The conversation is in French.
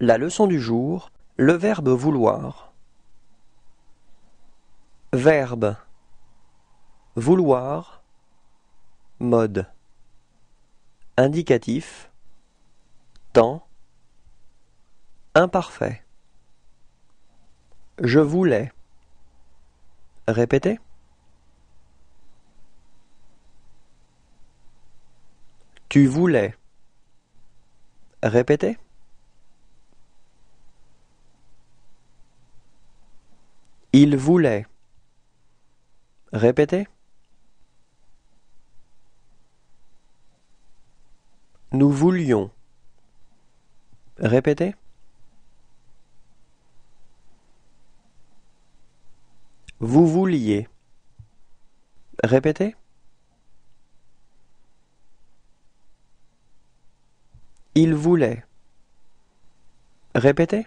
La leçon du jour, le verbe vouloir. Verbe. Vouloir. Mode. Indicatif. Temps. Imparfait. Je voulais. Répétez. Tu voulais. Répétez. Il voulait. Répétez. Nous voulions. Répétez. Vous vouliez. Répétez. Il voulait. Répétez.